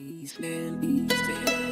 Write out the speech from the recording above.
East End, East End.